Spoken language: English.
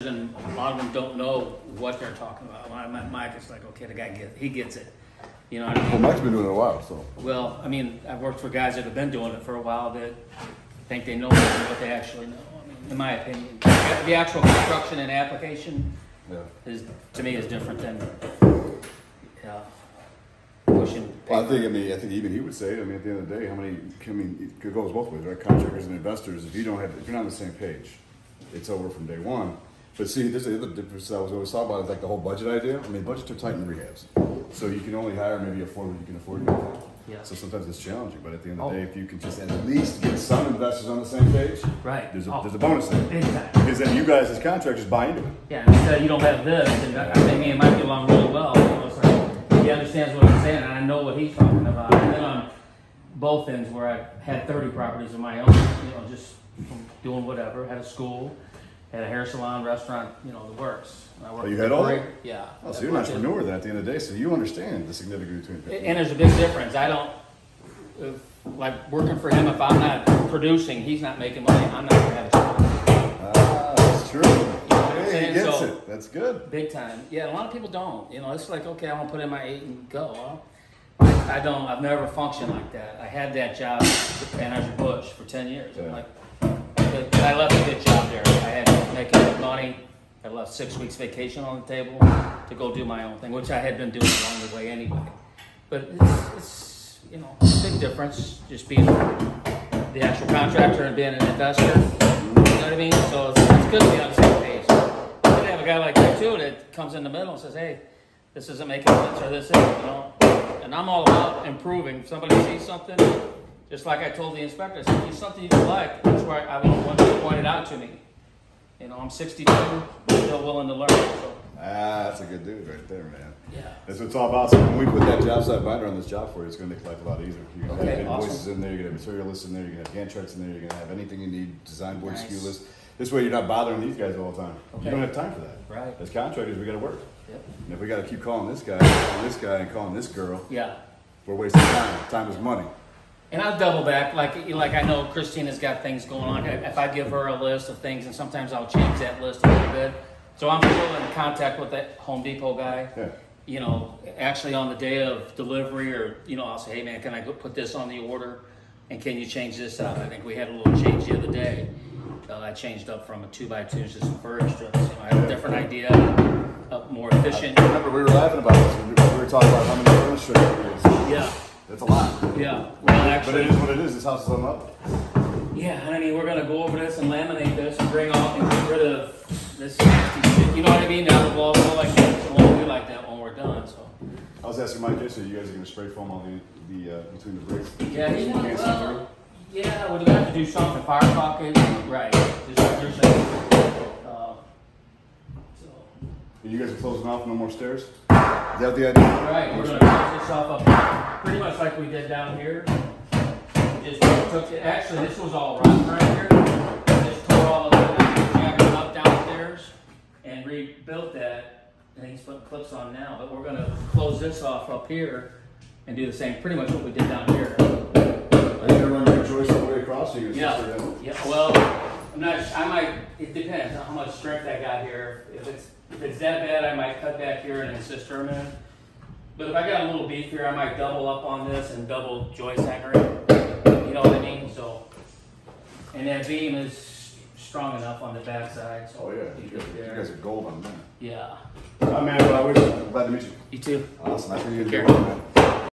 and a lot of them don't know what they're talking about. My, my, Mike is like, okay, the guy gets, he gets it. You know what I Well, mean? Mike's been doing it a while, so. Well, I mean, I've worked for guys that have been doing it for a while that think they know what they actually know. I mean, in my opinion, the actual construction and application Yeah. is, to me, is different than, uh, pushing. Well, I think, I mean, I think even he would say, I mean, at the end of the day, how many, I mean, it goes both ways, right? Contractors and investors, if you don't have, if you're not on the same page, it's over from day one. But see, there's the other difference I was always talking about, is like the whole budget idea. I mean, budgets are tight in rehabs. So you can only hire maybe afford what you can afford. Yeah. So sometimes it's challenging, but at the end of Oh. the day, if you can just at least get some investors on the same page, Right. there's a, Oh. there's a bonus there. Time. Because then you guys as contractors buy into it. Yeah, instead you don't have this, and I think me and Mike get along really well. You know, it's like, he understands what I'm saying, and I know what he's talking about. And then on both ends, where I had 30 properties of my own, you know, just from doing whatever, had a school, had a hair salon, restaurant, you know, the works. I worked Oh, you had all that? Yeah. Oh, so you're an I worked in- entrepreneur then at the end of the day, so you understand the significance between. And there's a big difference. I don't, if, like working for him, if I'm not producing, he's not making money, I'm not gonna have a job. Ah, that's true. I'm Hey, he gets So- it. That's good. Big time. Yeah, a lot of people don't. You know, it's like, okay, I want to put in my eight and go. Well, I, don't, I've never functioned like that. I had that job at Anheuser-Busch for 10 years. I'm Yeah. like, but but I left a good job there. I had making good money. I left six weeks vacation on the table to go do my own thing, which I had been doing along the way anyway. But it's, it's you know, big difference just being the actual contractor and being an investor. You know what I mean? So it's, it's good to be on the same page. You have a guy like that too that comes in the middle and says, "Hey, this isn't making sense, or this is," you know. And I'm all about improving. If somebody sees something, just like I told the inspector, I said, "See something you like, that's where I want you to point it out to me." You know, I'm 62, still willing to learn. So, Ah, that's a good dude right there, man. yeah. That's what it's all about. So when we put that job site binder on this job for you, it's going to make life a lot easier. You're going to Okay, have invoices awesome. in there, you're going to have material lists in there, you're going to have Gantt charts in there, you're going to have anything you need, design board, Nice. SKU list. This way you're not bothering these guys all the time. Okay. You don't have time for that. Right. As contractors, we got to work. Yep. And if we got to keep calling this guy, calling this guy, and calling this girl, Yeah. we're wasting time. Time is money. And I'll double back, like like I know Christina's got things going on. If I give her a list of things, and sometimes I'll change that list a little bit. So I'm still in contact with that Home Depot guy. Yeah. You know, actually on the day of delivery, or you know, I'll say, hey man, can I go put this on the order, and can you change this out? I think we had a little change the other day. Uh, I changed up from a two by two to some. You know, I have a different idea, uh, more efficient. Remember, we were laughing about this. We we were talking about how many furniture. Yeah, That's a lot. yeah. Well, actually. But it is what it is. This house is on up. Yeah, honey, we're gonna go over this and laminate this and bring off and get rid of this nasty shit. You know what I mean? Now the walls go like that. It won't be like that when we're done. So. I was asking Mike yesterday, you guys are going to spray foam all the, the uh, between the bricks? Yeah, he, can't well, yeah, we're gonna have to do something. Fire pocket, right? Just, uh, so, And you guys are closing off, no more stairs? Is that the idea? right, we're gonna close this off up, pretty much like we did down here. Just took it. Actually, this was all rotten right here. Just tore all of it out, jacked it up downstairs, and rebuilt that. And he's putting clips on now, but we're gonna close this off up here and do the same, pretty much what we did down here. Are you to run your joists all the way across? Or you gonna Yeah, yeah, well, I'm not, I might, it depends on how much strength I got here. If it's, if it's that bad, I might cut back here and insist her in. But if I got a little beef here, I might double up on this and double joist hanger it. You know what I mean? So, and that beam is strong enough on the backside, so. Oh, yeah. be You guys, you guys are gold on that. Yeah, Oh, man, well, I wish. I'm glad to meet you. you too. Awesome. I think you're Take